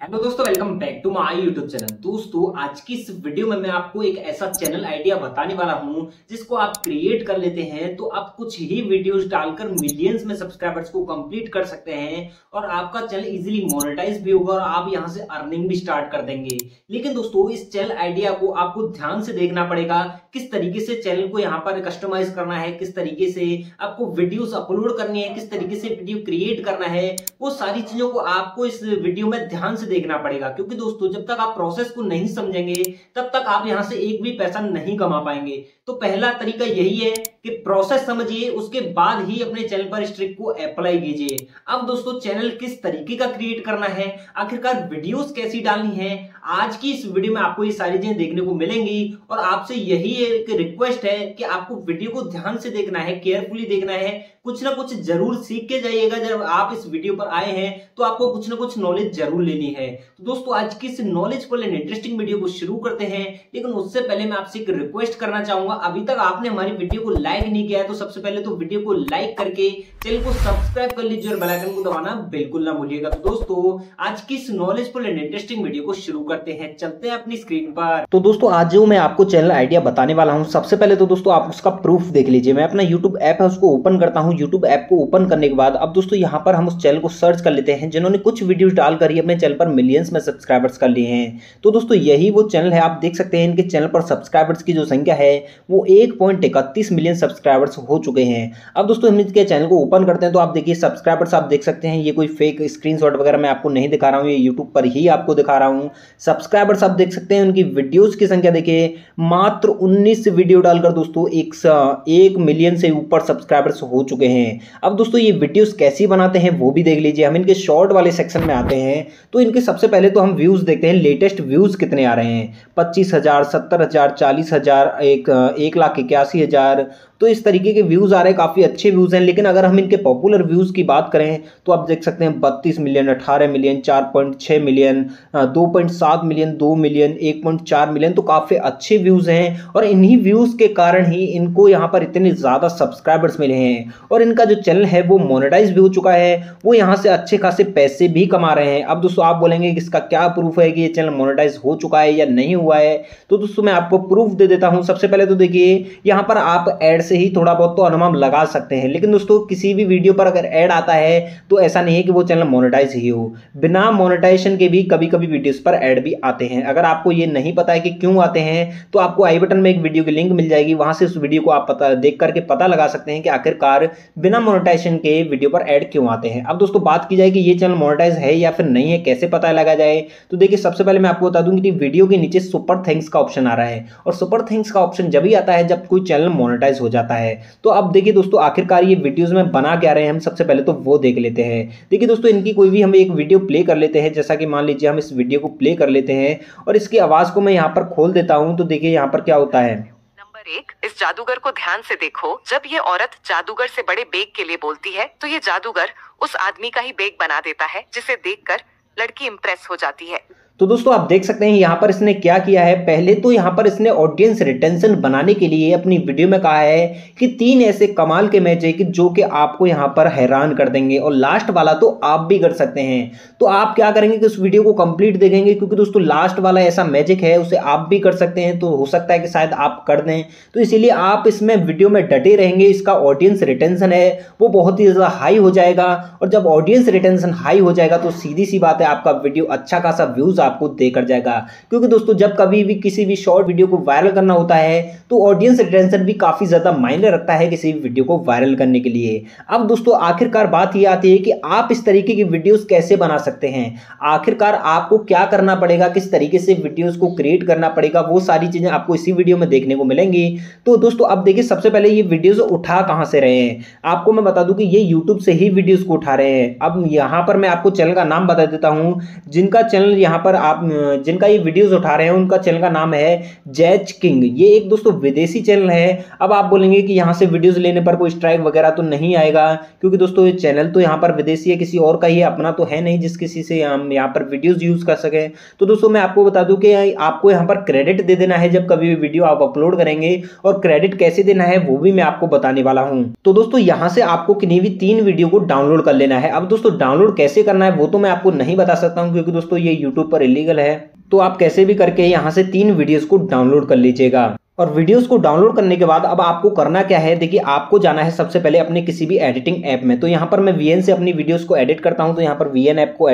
Hello दोस्तों welcome back to my YouTube channel दोस्तों, आज की इस वीडियो में मैं आपको एक ऐसा चैनल आइडिया बताने वाला हूँ, जिसको आप क्रिएट कर लेते हैं तो आप कुछ ही वीडियोस डालकर मिलियंस में सब्सक्राइबर्स को कंप्लीट कर सकते हैं और आपका चैनल इजीली मोनेटाइज भी होगा और आप यहाँ से अर्निंग भी स्टार्ट कर देंगे। लेकिन दोस्तों, इस चैनल आइडिया को आपको ध्यान से देखना पड़ेगा, किस तरीके से चैनल को यहाँ पर कस्टमाइज करना है, किस तरीके से आपको वीडियोस अपलोड करनी है, किस तरीके से वीडियो क्रिएट करना है, वो सारी चीज़ों को आपको इस वीडियो में ध्यान से देखना पड़ेगा। क्योंकि दोस्तों, जब तक आप प्रोसेस को नहीं समझेंगे, तब तक आप यहाँ से एक भी पैसा नहीं कमा पाएँगे। तो पहला तरीका यही है कि प्रोसेस समझिए, उसके बाद ही अपने चैनल पर इस ट्रिक को अप्लाई कीजिए। अब दोस्तों चैनल किस तरीके का क्रिएट करना है? आखिरकार वीडियोस कैसी डालनी है? आज की इस वीडियो में आपको ये सारी चीज़ें देखने को मिलेंगी और आपसे यही एक रिक्वेस्ट है कि आपको वीडियो को ध्यान से देखना है केयरफुली देखना है। कुछ ना कुछ ज़रूर सीख के जाइएगा। जब आप इस वीडियो पर आए हैं तो आपको कुछ ना कुछ नॉलेज ज़रूर लेनी है। तो दोस्तों, आज की इस नॉलेजफुल एंड इंटरेस्टिंग वीडियो को शुरू करते हैं। लेकिन उससे पहले मैं आपसे एक रिक्वेस्ट करना चाहूँगा। अभी तक आपने हमारी वीडियो को लाइक नहीं किया है तो सबसे पहले तो वीडियो को लाइक करके चैनल को सब्सक्राइब कर लीजिए और बेलाइकन को दबाना बिल्कुल ना भूलिएगा। तो दोस्तों, आज की इस नॉलेजफुल एंड इंटरेस्टिंग वीडियो को शुरू करते हैं। चलते हैं अपनी स्क्रीन पर। तो दोस्तों, आज जो मैं आपको चैनल आइडिया बताने वाला हूँ, सबसे पहले तो दोस्तों आप उसका प्रूफ देख लीजिए। मैं अपना यूट्यूब ऐप है, उसको ओपन करता हूँ। यूट्यूब ऐप को ओपन करने के बाद अब दोस्तों यहाँ पर हम उस चैनल को सर्च कर लेते हैं, जिन्होंने कुछ वीडियो डालकर ही अपने चैनल पर मिलियंस में सब्सक्राइबर्स कर लिए हैं। तो दोस्तों, यही वो चैनल है, आप देख सकते हैं, इनके चैनल पर सब्सक्राइबर्स की जो संख्या है, वो एक मिलियन सब्सक्राइबर्स हो चुके हैं। अब दोस्तों हम इसके चैनल को ओपन करते हैं तो आप देखिए सब्सक्राइबर्स आप देख सकते हैं, ये कोई फेक स्क्रीनशॉट वगैरह मैं आपको नहीं दिखा रहा हूँ, ये यूट्यूब पर ही आपको दिखा रहा हूँ। सब्सक्राइबर्स आप देख सकते हैं, उनकी वीडियोस की संख्या देखिए। मात्र 19 वीडियो डालकर दोस्तों, एक एक मिलियन से ऊपर सब्सक्राइबर्स हो चुके हैं। अब दोस्तों, ये वीडियोस कैसी बनाते हैं, वो भी देख लीजिए। हम इनके शॉर्ट वाले सेक्शन में आते हैं तो इनके सबसे पहले तो हम व्यूज़ देखते हैं। लेटेस्ट व्यूज़ कितने आ रहे हैं? पच्चीस हज़ार, सत्तर हज़ार, चालीस हज़ार, एक एक लाख इक्यासी हज़ार। तो इस तरीके के व्यूज़ आ रहे हैं, काफ़ी अच्छे व्यूज़ हैं। लेकिन अगर हम इनके पॉपुलर व्यूज़ की बात करें तो आप देख सकते हैं, बत्तीस मिलियन अठारह मिलियन चार पॉइंट छः मिलियन दो पॉइंट सात मिलियन दो मिलियन एक पॉइंट चार मिलियन तो काफ़ी अच्छे व्यूज़ हैं और इन्हीं व्यूज़ के कारण ही इनको यहाँ पर इतने ज़्यादा सब्सक्राइबर्स मिले हैं। और इनका जो चैनल है वो मोनेटाइज भी हो चुका है, वो यहाँ से अच्छे खासे पैसे भी कमा रहे हैं। अब दोस्तों आप बोलेंगे कि इसका क्या प्रूफ है कि ये चैनल मोनेटाइज हो चुका है या नहीं हुआ है? तो दोस्तों मैं आपको प्रूफ दे देता हूँ। सबसे पहले तो देखिए, यहाँ पर आप एड से ही थोड़ा बहुत तो अनुमान लगा सकते हैं, लेकिन दोस्तों किसी भी वीडियो पर अगर ऐड आता है तो ऐसा नहीं है कि वो चैनल मोनेटाइज ही हो। बिना मोनेटाइजेशन के भी कभी कभी वीडियोस पर ऐड भी आते हैं। अगर आपको ये नहीं पता है कि क्यों आते हैं तो आपको आई बटन में एक वीडियो की लिंक मिल जाएगी। वहाँ से उस वीडियो को आप पता, देख करके पता लगा सकते हैं कि आखिरकार बिना मोनेटाइजेशन के वीडियो पर ऐड क्यों आते हैं। अब दोस्तों, बात की जाए कि ये चैनल मोनेटाइज है या फिर नहीं है, कैसे पता लगा जाए तो देखिए, सबसे पहले मैं आपको बता दूँ कि वीडियो के नीचे सुपर थैंक्स का ऑप्शन आ रहा है। और सुपर थैंक्स का ऑप्शन जब ही आता है, जब कोई चैनल मोनेटाइज हो जाता है तो अब देखिए दोस्तों, आखिरकार ये वीडियोस में बना क्या रहे हैं, हम सबसे पहले तो वो देख लेते हैं। देखिए दोस्तों, इनकी कोई भी हम एक वीडियो प्ले कर लेते हैं। जैसा कि मान लीजिए, हम इस वीडियो को प्ले कर लेते हैं और इसकी आवाज़ को मैं यहाँ पर खोल देता हूँ तो देखिए यहाँ पर क्या होता है। एक, इस जादूगर को ध्यान से देखो। जब ये औरत जादूगर से बड़े बेग के लिए बोलती है तो ये जादूगर उस आदमी का ही बेग बना देता है, जिसे देखकर लड़की इम्प्रेस हो जाती है। तो दोस्तों, आप देख सकते हैं यहाँ पर इसने क्या किया है? पहले तो यहाँ पर इसने ऑडियंस रिटेंशन बनाने के लिए अपनी वीडियो में कहा है कि तीन ऐसे कमाल के मैच है कि जो कि आपको यहाँ पर हैरान कर देंगे। और लास्ट वाला तो आप भी कर सकते हैं। तो आप क्या करेंगे कि उस वीडियो को कंप्लीट देखेंगे, क्योंकि दोस्तों लास्ट वाला ऐसा मैजिक है, उसे आप भी कर सकते हैं तो हो सकता है कि शायद आप कर दें। तो इसीलिए आप इसमें वीडियो में डटे रहेंगे, इसका ऑडियंस रिटेंशन है, वो बहुत ही ज़्यादा हाई हो जाएगा। और जब ऑडियंस रिटेंशन हाई हो जाएगा तो सीधी सी बात है, आपका वीडियो अच्छा खासा व्यूज़ आपको देकर जाएगा। क्योंकि दोस्तों, जब कभी भी किसी भी शॉर्ट वीडियो को वायरल करना होता है तो ऑडियंस रिटेंशन भी काफ़ी ज़्यादा मायने रखता है किसी भी वीडियो को वायरल करने के लिए। अब दोस्तों, आखिरकार बात ये आती है कि आप इस तरीके की वीडियोस कैसे बना सकते हैं? आखिरकार आपको क्या करना पड़ेगा? किस तरीके से वीडियोस को क्रिएट करना पड़ेगा? वो सारी चीज़ें आपको इसी वीडियो में देखने को मिलेंगी। तो दोस्तों, अब देखिए, सबसे पहले ये वीडियोज़ उठा कहाँ से रहे हैं? आपको मैं बता दूँ कि ये यूट्यूब से ही वीडियोज़ को उठा रहे हैं। अब यहाँ पर मैं आपको चैनल का नाम बता देता हूँ। जिनका चैनल यहाँ पर आप, जिनका ये वीडियोस उठा रहे हैं, उनका चैनल का नाम है जैच किंग। ये एक दोस्तों विदेशी चैनल है। अब आप बोलेंगे कि यहाँ से वीडियोस लेने पर कोई स्ट्राइक वगैरह तो नहीं आएगा, क्योंकि दोस्तों ये चैनल तो यहाँ पर विदेशी है, किसी और का ही अपना तो है नहीं जिस किसी से हम यहाँ पर वीडियोज़ यूज़ कर सके। तो दोस्तों मैं आपको बता दूँ कि आपको यहाँ पर क्रेडिट दे देना है जब कभी भी वीडियो आप अपलोड करेंगे, और क्रेडिट कैसे देना है वो भी मैं आपको बताने वाला हूँ। तो दोस्तों यहाँ से आपको किन्हीं भी तीन वीडियो को डाउनलोड कर लेना है। अब दोस्तों डाउनलोड कैसे करना है वो तो मैं आपको नहीं बता सकता हूँ, क्योंकि दोस्तों ये यूट्यूब पर इलीगल है तो आप कैसे भी करके यहाँ से तीन वीडियोस को डाउनलोड कर लीजिएगा। और वीडियोस को डाउनलोड करने के बाद अब आपको करना क्या है, देखिए आपको जाना है सबसे पहले अपने किसी भी एडिटिंग ऐप में। तो यहाँ पर मैं वी से अपनी वीडियोस को एडिट करता हूँ तो यहाँ पर वी ऐप को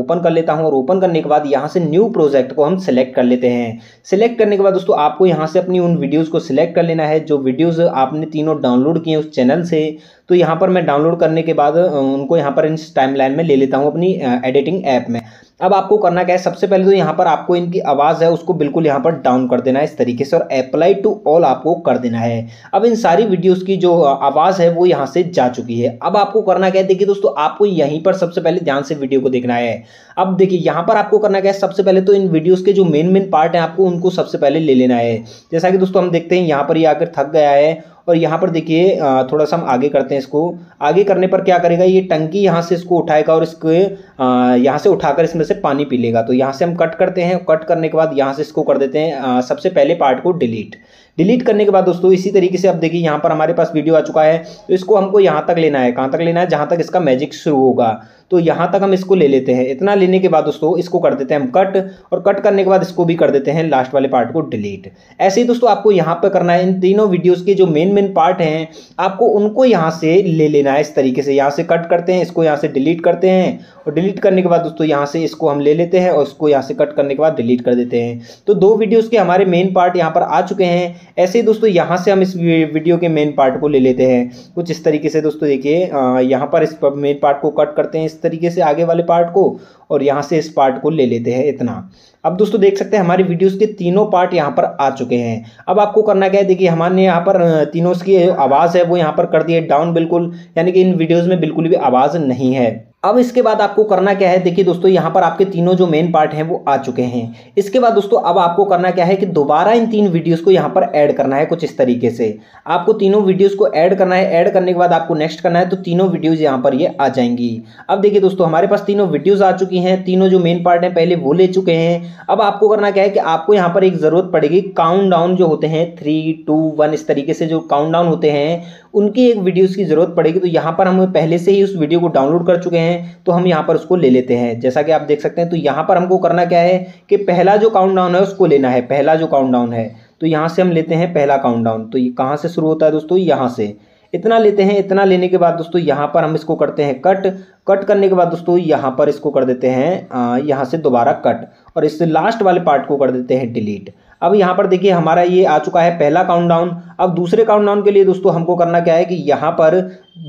ओपन कर लेता हूँ। और ओपन करने के बाद यहाँ से न्यू प्रोजेक्ट को हम सिलेक्ट कर लेते हैं। सिलेक्ट करने के बाद दोस्तों आपको यहाँ से अपनी उन वीडियोज़ को सिलेक्ट कर लेना है, जो वीडियोज़ आपने तीनों डाउनलोड किए उस चैनल से। तो यहाँ पर मैं डाउनलोड करने के बाद उनको यहाँ पर इस टाइम में ले लेता हूँ अपनी एडिटिंग ऐप में। अब आपको करना क्या है, सबसे पहले तो यहाँ पर आपको इनकी आवाज़ है, उसको बिल्कुल यहाँ पर डाउन कर देना है, इस तरीके से और अप्लाई टू ऑल आपको कर देना है। अब इन सारी वीडियोस की जो आवाज़ है, वो यहाँ से जा चुकी है। अब आपको करना क्या है, देखिए दोस्तों, आपको यहीं पर सबसे पहले ध्यान से वीडियो को देखना है। अब देखिए, यहाँ पर आपको करना क्या है, सबसे पहले तो इन वीडियोज़ के जो मेन मेन पार्ट है, आपको उनको सबसे पहले ले लेना है। जैसा कि दोस्तों हम देखते हैं, यहाँ पर ये आकर थक गया है और यहाँ पर देखिए थोड़ा सा हम आगे करते हैं इसको। आगे करने पर क्या करेगा, ये टंकी यहाँ से इसको उठाएगा और इसको यहाँ से उठाकर इसमें से पानी पी लेगा। तो यहाँ से हम कट करते हैं, कट करने के बाद यहाँ से इसको कर देते हैं सबसे पहले पार्ट को डिलीट। डिलीट करने के बाद दोस्तों, इसी तरीके से अब देखिए, यहाँ पर हमारे पास वीडियो आ चुका है। तो इसको हमको यहाँ तक लेना है। कहाँ तक लेना है? जहाँ तक इसका मैजिक शुरू होगा। तो यहाँ तक हम इसको ले लेते हैं। इतना लेने के बाद दोस्तों, इसको कर देते हैं हम कट और कट करने के बाद इसको भी कर देते हैं लास्ट वाले पार्ट को डिलीट ऐसे ही दोस्तों, आपको यहाँ पर करना है। इन तीनों वीडियोज़ के जो मेन मेन पार्ट हैं, आपको उनको यहाँ से ले लेना है इस तरीके से। यहाँ से कट करते हैं, इसको यहाँ से डिलीट करते हैं और डिलीट करने के बाद दोस्तों, यहाँ से इसको हम ले लेते हैं और इसको यहाँ से कट करने के बाद डिलीट कर देते हैं। तो दो वीडियोज़ के हमारे मेन पार्ट यहाँ पर आ चुके हैं। ऐसे ही दोस्तों, यहाँ से हम इस वीडियो के मेन पार्ट को ले लेते हैं। कुछ इस तरीके से दोस्तों, देखिए यहाँ पर इस मेन पार्ट को कट करते हैं इस तरीके से आगे वाले पार्ट को और यहाँ से इस पार्ट को ले लेते हैं इतना। अब दोस्तों देख सकते हैं हमारी वीडियोस के तीनों पार्ट यहाँ पर आ चुके हैं। अब आपको करना क्या है? देखिए, हमारे यहाँ पर तीनों की आवाज़ है, वो यहाँ पर कर दी है डाउन बिल्कुल, यानी कि इन वीडियोज़ में बिल्कुल भी आवाज़ नहीं है। अब इसके बाद आपको करना क्या है? देखिए दोस्तों, यहाँ पर आपके तीनों जो मेन पार्ट हैं, वो आ चुके हैं। इसके बाद दोस्तों, अब आपको करना क्या है कि दोबारा इन तीन वीडियोस को यहाँ पर ऐड करना है कुछ इस तरीके से। आपको तीनों वीडियोस को ऐड करना है। ऐड करने के बाद आपको नेक्स्ट करना है तो तीनों वीडियोज़ यहाँ पर ये आ जाएँगी। अब देखिए दोस्तों, हमारे पास तीनों वीडियोज़ आ चुकी हैं। तीनों जो मेन पार्ट हैं, पहले वो ले चुके हैं। अब आपको करना क्या है कि आपको यहाँ पर एक ज़रूरत पड़ेगी। काउंट डाउन जो होते हैं थ्री टू वन इस तरीके से जो काउंट डाउन होते हैं उनकी एक वीडियोस की ज़रूरत पड़ेगी तो यहाँ पर हम पहले से ही उस वीडियो को डाउनलोड कर चुके हैं तो हम यहाँ पर उसको ले लेते हैं। जैसा कि आप देख सकते हैं तो यहाँ पर हमको करना क्या है कि पहला जो काउंट है, उसको लेना है, पहला जो काउंट है। तो यहाँ से हम लेते हैं पहला काउंट तो ये कहाँ से शुरू होता है दोस्तों? यहाँ से। इतना लेते हैं, इतना लेने के बाद दोस्तों, यहाँ पर हम इसको करते हैं कट कट करने के बाद दोस्तों, यहाँ पर इसको कर देते हैं यहाँ से दोबारा कट और इससे लास्ट वाले पार्ट को कर देते हैं डिलीट अब यहाँ पर देखिए, हमारा ये आ चुका है पहला काउंटडाउन अब दूसरे काउंटडाउन के लिए दोस्तों हमको करना क्या है कि यहाँ पर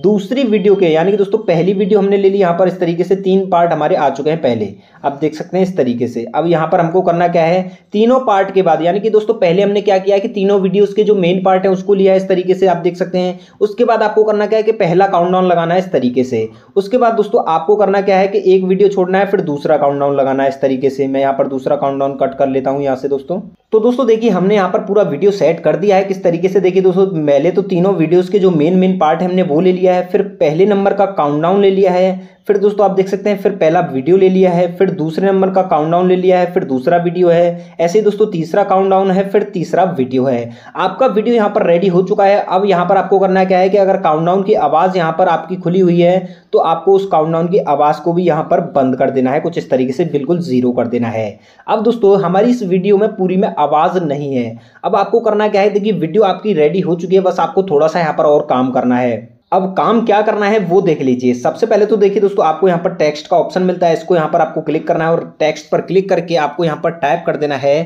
दूसरी वीडियो के, यानी कि दोस्तों पहली वीडियो हमने ले ली, यहाँ पर इस तरीके से तीन पार्ट हमारे आ चुके हैं पहले। आप देख सकते हैं इस तरीके से। अब यहाँ पर हमको करना क्या है, तीनों पार्ट के बाद, यानी कि दोस्तों पहले हमने क्या किया है कि तीनों वीडियोस के जो मेन पार्ट है उसको लिया है इस तरीके से, आप देख सकते हैं। उसके बाद आपको करना क्या है कि पहला काउंटडाउन लगाना है इस तरीके से। उसके बाद दोस्तों आपको करना क्या है कि एक वीडियो छोड़ना है, फिर दूसरा काउंटडाउन लगाना है इस तरीके से। मैं यहाँ पर दूसरा काउंटडाउन कट कर लेता हूँ यहाँ से दोस्तों। तो दोस्तों देखिए, हमने यहाँ पर पूरा वीडियो सेट कर दिया है किस तरीके से देखिए दोस्तों पहले तो तीनों वीडियोस के जो मेन मेन पार्ट है हमने वो ले लिया है, फिर पहले नंबर का काउंटडाउन ले लिया है फिर दोस्तों आप देख सकते हैं, फिर पहला वीडियो ले लिया है, फिर दूसरे नंबर का काउंटडाउन ले लिया है, फिर दूसरा वीडियो है। ऐसे दोस्तों तीसरा काउंटडाउन है, फिर तीसरा वीडियो है। आपका वीडियो यहाँ पर रेडी हो चुका है। अब यहाँ पर आपको करना क्या है कि अगर काउंटडाउन की आवाज़ यहाँ पर आपकी खुली हुई है तो आपको उस काउंटडाउन की आवाज़ को भी यहाँ पर बंद कर देना है, कुछ इस तरीके से बिल्कुल ज़ीरो कर देना है। अब दोस्तों हमारी इस वीडियो में पूरी में आवाज़ नहीं है। अब आपको करना क्या है, देखिए वीडियो आपकी रेडी हो चुकी है, बस आपको थोड़ा सा यहाँ पर और काम करना है। अब काम क्या करना है वो देख लीजिए। सबसे पहले तो देखिए दोस्तों, आपको यहाँ पर टेक्स्ट का ऑप्शन मिलता है। इसको यहाँ पर आपको क्लिक करना है और टेक्स्ट पर क्लिक करके आपको यहाँ पर टाइप कर देना है।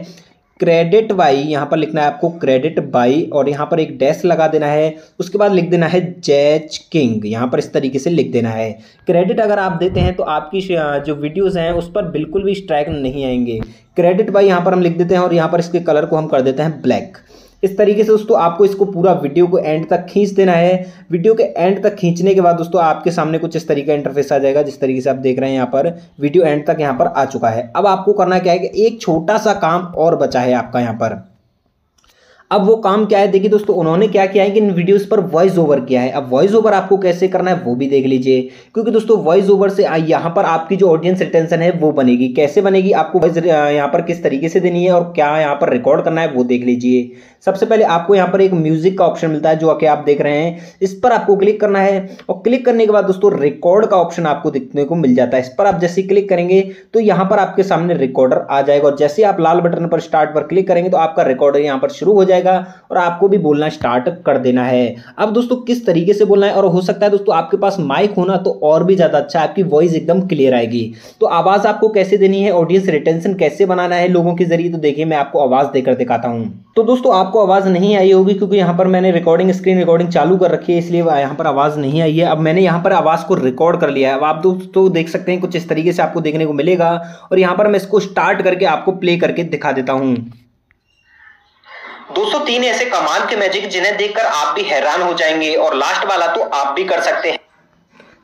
क्रेडिट बाई यहाँ पर लिखना है आपको क्रेडिट बाई और यहाँ पर एक डैश लगा देना है। उसके बाद लिख देना है जैच किंग यहाँ पर इस तरीके से लिख देना है। क्रेडिट अगर आप देते हैं तो आपकी जो वीडियोस हैं उस पर बिल्कुल भी स्ट्राइक नहीं आएँगे। क्रेडिट बाई यहाँ पर हम लिख देते हैं और यहाँ पर इसके कलर को हम कर देते हैं ब्लैक इस तरीके से दोस्तों आपको इसको पूरा वीडियो को एंड तक खींच देना है। वीडियो के एंड तक खींचने के बाद दोस्तों आपके सामने कुछ इस तरीके का इंटरफेस आ जाएगा, जिस तरीके से आप देख रहे हैं यहाँ पर। वीडियो एंड तक यहाँ पर आ चुका है। अब आपको करना क्या है कि एक छोटा सा काम और बचा है आपका यहाँ पर। अब वो काम क्या है? देखिए दोस्तों, उन्होंने क्या किया है कि इन वीडियोस पर वॉइस ओवर किया है। अब वॉइस ओवर आपको कैसे करना है वो भी देख लीजिए। क्योंकि दोस्तों वॉइस ओवर से यहाँ पर आपकी जो ऑडियंस रिटेंशन है वो बनेगी। कैसे बनेगी? आपको वॉइस यहाँ पर किस तरीके से देनी है और क्या यहाँ पर रिकॉर्ड करना है वो देख लीजिए। सबसे पहले आपको यहाँ पर एक म्यूज़िक का ऑप्शन मिलता है, जो कि आप देख रहे हैं। इस पर आपको क्लिक करना है और क्लिक करने के बाद दोस्तों रिकॉर्ड का ऑप्शन आपको देखने को मिल जाता है। इस पर आप जैसे क्लिक करेंगे तो यहाँ पर आपके सामने रिकॉर्डर आ जाएगा और जैसे आप लाल बटन पर स्टार्ट पर क्लिक करेंगे तो आपका रिकॉर्डर यहाँ पर शुरू हो जाएगा और आपको भी बोलना स्टार्ट कर देना है। अब दोस्तों किस तरीके से बोलना है? और हो सकता है दोस्तों आपके पास माइक होना तो और भी ज़्यादा अच्छा आपकी वॉइस एकदम क्लियर आएगी। तो आवाज़ आपको कैसे देनी है? ऑडियंस रिटेंशन कैसे बनाना है लोगों के ज़रिए? तो देखिए, मैं आपको आवाज़ देकर दिखाता हूँ। तो दोस्तों आपको आवाज़ नहीं आई होगी क्योंकि यहाँ पर मैंने रिकॉर्डिंग स्क्रीन रिकॉर्डिंग चालू कर रखी है, इसलिए यहाँ पर आवाज़ नहीं आई है। अब मैंने यहाँ पर आवाज़ को रिकॉर्ड कर लिया है। अब आप दोस्तों देख सकते हैं कुछ इस तरीके से आपको देखने को मिलेगा और यहाँ पर मैं इसको स्टार्ट करके आपको प्ले करके दिखा देता हूँ। दोस्तों, तीन ऐसे कमाल के मैजिक जिन्हें देखकर आप भी हैरान हो जाएँगे और लास्ट वाला तो आप भी कर सकते हैं।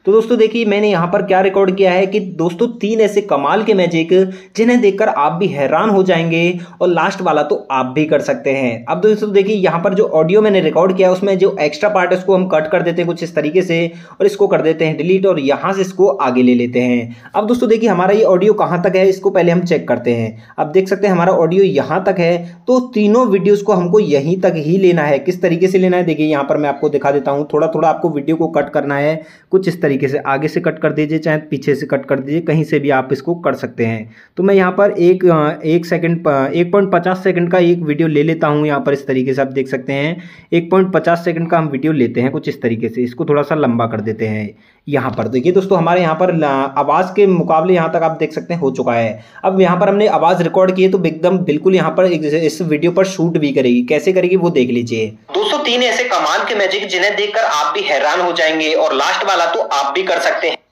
तो दोस्तों देखिए, मैंने यहाँ पर क्या रिकॉर्ड किया है कि दोस्तों तीन ऐसे कमाल के मैजिक जिन्हें देखकर आप भी हैरान हो जाएँगे और लास्ट वाला तो आप भी कर सकते हैं। अब दोस्तों देखिए, यहाँ पर जो ऑडियो मैंने रिकॉर्ड किया उसमें जो एक्स्ट्रा पार्ट है, उसको हम कट कर देते हैं कुछ इस तरीके से और इसको कर देते हैं डिलीट और यहाँ से इसको आगे ले लेते हैं। अब दोस्तों देखिए, हमारा ये ऑडियो कहाँ तक है, इसको पहले हम चेक करते हैं। अब देख सकते हैं, हमारा ऑडियो यहाँ तक है तो तीनों वीडियोज़ को हमको यहीं तक ही लेना है। किस तरीके से लेना है, देखिए, यहाँ पर मैं आपको दिखा देता हूँ। थोड़ा थोड़ा आपको वीडियो को कट करना है, कुछ इस तरीके तरीके से आगे से कट कर दीजिए, चाहे पीछे से कट कर दीजिए, कहीं से भी आप इसको कर सकते हैं। तो मैं यहाँ पर एक एक सेकंड एक पॉइंट पचास सेकंड का एक वीडियो ले लेता हूँ यहाँ पर इस तरीके से आप देख सकते हैं। एक पॉइंट पचास सेकंड का हम वीडियो लेते हैं कुछ इस तरीके से, इसको थोड़ा सा लंबा कर देते हैं यहाँ पर। देखिए दोस्तों, हमारे यहाँ पर आवाज़ के मुकाबले यहाँ तक आप देख सकते हैं, हो चुका है। अब यहाँ पर हमने आवाज़ रिकॉर्ड की है तो एकदम बिल्कुल यहाँ पर इस वीडियो पर शूट भी करेगी। कैसे करेगी वो देख लीजिए। दोस्तों, तीन ऐसे कमाल के मैजिक जिन्हें देखकर आप भी हैरान हो जाएँगे, और लास्ट वाला तो आप भी कर सकते हैं।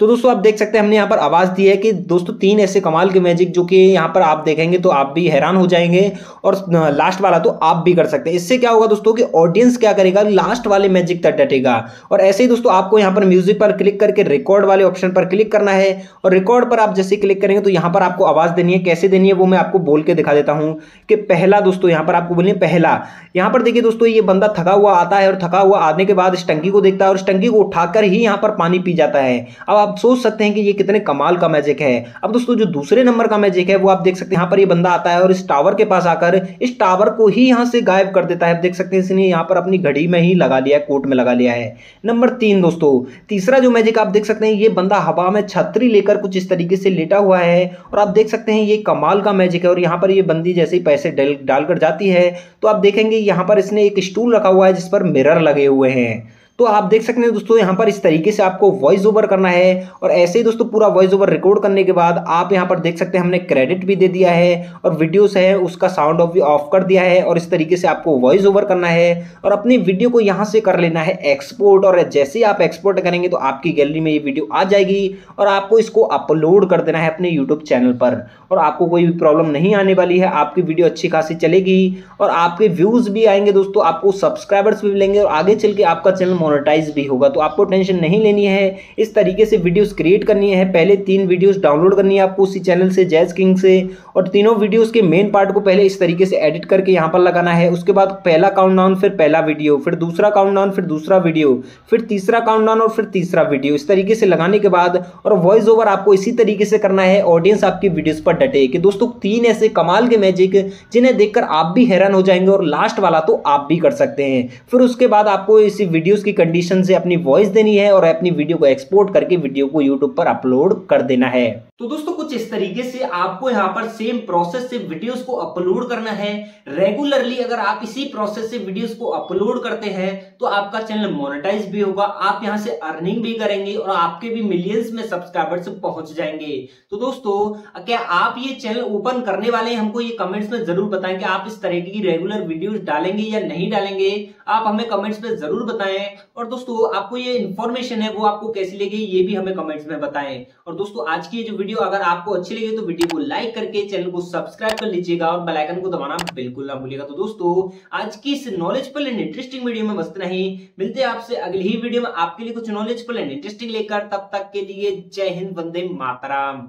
तो दोस्तों, आप देख सकते हैं, हमने यहाँ पर आवाज़ दी है कि दोस्तों, तीन ऐसे कमाल के मैजिक जो कि यहाँ पर आप देखेंगे तो आप भी हैरान हो जाएँगे और लास्ट वाला तो आप भी कर सकते हैं। इससे क्या होगा दोस्तों कि ऑडियंस क्या करेगा? लास्ट वाले मैजिक तक डटेगा। और ऐसे ही दोस्तों, आपको यहाँ पर म्यूज़िक पर क्लिक करके रिकॉर्ड वाले ऑप्शन पर क्लिक करना है। और रिकॉर्ड पर आप जैसे क्लिक करेंगे तो यहाँ पर आपको आवाज़ देनी है। कैसे देनी है वो मैं आपको बोल के दिखा देता हूँ कि पहला दोस्तों, यहाँ पर आपको बोलिए पहला। यहाँ पर देखिए दोस्तों, ये बंदा थका हुआ आता है और थका हुआ आने के बाद इस टंकी को देखता है और इस टंकी को उठाकर ही यहाँ पर पानी पी जाता है। अब आप सोच सकते हैं कि ये कितने कमाल का मैजिक है। अब दोस्तों, जो दूसरे नंबर का मैजिक है, वो आप देख सकते हैं। यहाँ पर ये बंदा आता है और इस टावर के पास आकर इस टावर को ही यहाँ से गायब कर देता है। आप देख सकते हैं, इसने यहाँ पर अपनी घड़ी में ही लगा लिया है, कोट में लगा लिया है। नंबर तीन दोस्तों, तीसरा जो मैजिक आप देख सकते हैं, ये बंदा हवा में छतरी लेकर कुछ इस तरीके से लेटा हुआ है और आप देख सकते हैं, ये कमाल का मैजिक है और यहाँ पर ये बंदी जैसे ही पैसे डालकर जाती है। तो आप देखेंगे, यहाँ पर इसने एक स्टूल रखा हुआ है, जिस पर मिरर लगे हुए हैं। तो आप देख सकते हैं दोस्तों, यहाँ पर इस तरीके से आपको वॉइस ओवर करना है। और ऐसे ही दोस्तों, पूरा वॉइस ओवर रिकॉर्ड करने के बाद आप यहाँ पर देख सकते हैं, हमने क्रेडिट भी दे दिया है और वीडियोस है, उसका साउंड ऑफ़ भी ऑफ़ कर दिया है और इस तरीके से आपको वॉइस ओवर करना है। और अपनी वीडियो को यहाँ से कर लेना है एक्सपोर्ट और जैसे ही आप एक्सपोर्ट करेंगे तो आपकी गैलरी में ये वीडियो आ जाएगी और आपको इसको अपलोड कर देना है अपने यूट्यूब चैनल पर। और आपको कोई भी प्रॉब्लम नहीं आने वाली है, आपकी वीडियो अच्छी खासी चलेगी और आपके व्यूज़ भी आएँगे दोस्तों, आपको सब्सक्राइबर्स भी मिलेंगे और आगे चल के आपका चैनल मोनेटाइज भी होगा। तो आपको टेंशन नहीं लेनी है। इस तरीके से वीडियोस क्रिएट करनी है। पहले तीन वीडियोस डाउनलोड करनी है आपको उसी चैनल से जैज किंग से। और तीनों वीडियोस के मेन पार्ट को पहले इस तरीके से एडिट करके यहाँ पर लगाना है। उसके बाद पहला काउंटडाउन फिर पहला वीडियो फिर दूसरा काउंटडाउन फिर दूसरा वीडियो फिर तीसरा काउंटडाउन और फिर तीसरा वीडियो इस तरीके से लगाने के बाद और वॉइस ओवर आपको इसी तरीके से करना है। ऑडियंस आपकी वीडियोस पर डटे। कि दोस्तों, तीन ऐसे कमाल के मैजिक जिन्हें देखकर आप भी हैरान हो जाएँगे और लास्ट वाला तो आप भी कर सकते हैं। फिर उसके बाद आपको इसी वीडियोस की कंडीशन से अपनी वॉइस देनी है और अपनी वीडियो को एक्सपोर्ट करके वीडियो को यूट्यूब पर अपलोड कर देना है। तो दोस्तों, कुछ इस तरीके से आपको यहाँ पर सेम प्रोसेस से वीडियोस को अपलोड करना है। रेगुलरली अगर आप इसी प्रोसेस से वीडियोस को अपलोड करते हैं तो आपका चैनल मोनेटाइज भी होगा, आप यहाँ से अर्निंग भी करेंगे और आपके भी मिलियंस में सब्सक्राइबर्स पहुँच जाएँगे। तो दोस्तों, क्या आप ये चैनल ओपन करने वाले हैं? हमको ये कमेंट्स में ज़रूर बताएँ कि आप इस तरह की रेगुलर वीडियोस डालेंगे या नहीं डालेंगे। आप हमें कमेंट्स में ज़रूर बताएँ। और दोस्तों, आपको ये इन्फॉर्मेशन है, वो आपको कैसी लगी, ये भी हमें कमेंट्स में बताएँ। और दोस्तों, आज की जो वीडियो अगर आपको अच्छी लगी तो वीडियो को लाइक करके चैनल को सब्सक्राइब कर लीजिएगा और बेलाइकन को दबाना बिल्कुल ना भूलिएगा। तो दोस्तों, आज की इस नॉलेजफुल एंड इंटरेस्टिंग वीडियो में बस नहीं मिलते आपसे अगली ही वीडियो में। आपके लिए कुछ नॉलेजफुल एंड इंटरेस्टिंग लेकर, तब तक के लिए जय हिंद, वंदे मातरम।